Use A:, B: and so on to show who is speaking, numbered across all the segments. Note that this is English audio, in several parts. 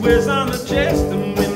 A: whiz on the chest and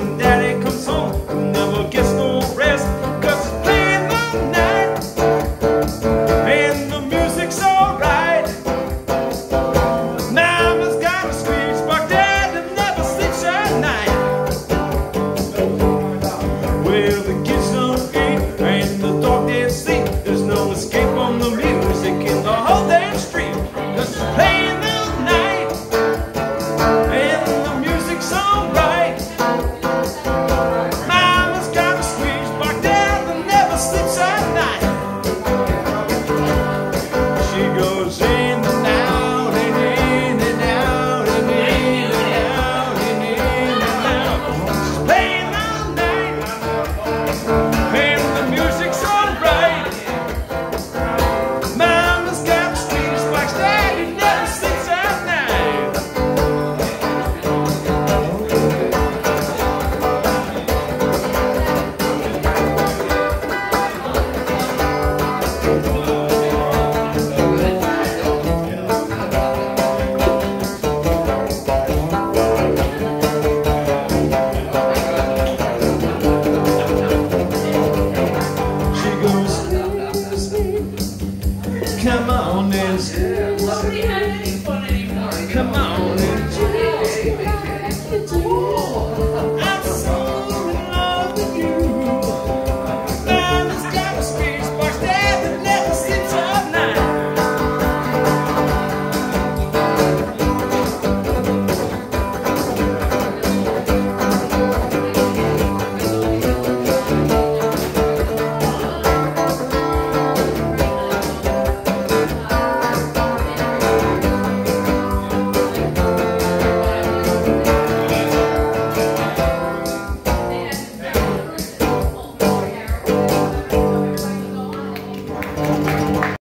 A: come on and yeah, Nobody had. Come on and